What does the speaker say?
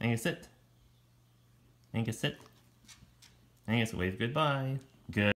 I guess it. I guess sit. I sit. we wave goodbye.